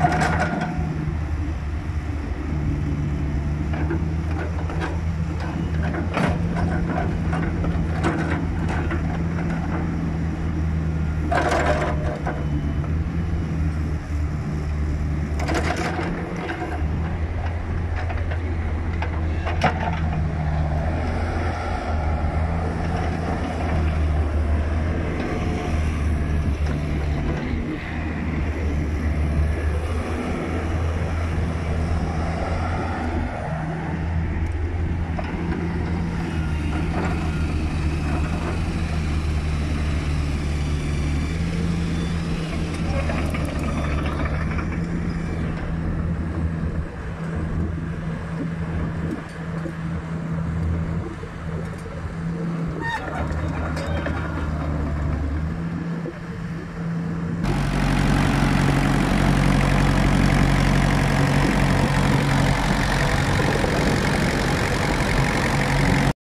you.